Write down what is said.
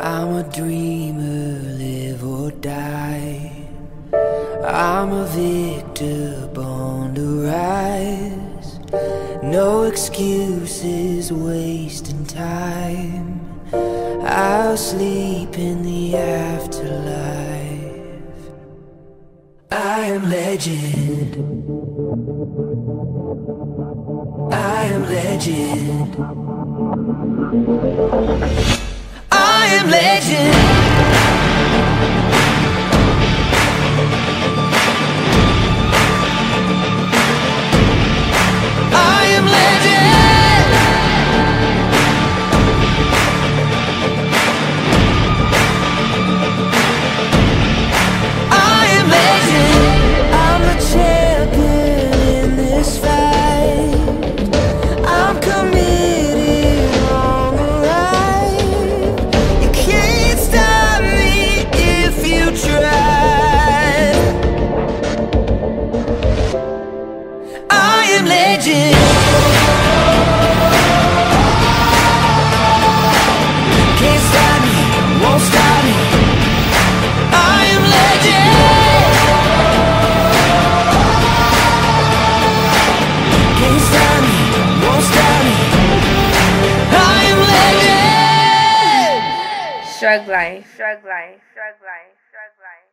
I'm a dreamer, live or die. I'm a victor, born to rise. No excuses, wasting time. I'll sleep in the afterlife. I am legend. I am legend. Am legend. I am legend. Can't stop me, won't stop me. I am legend. Can't stop me, won't stop me. I am legend. Life, shrug life, shrug life.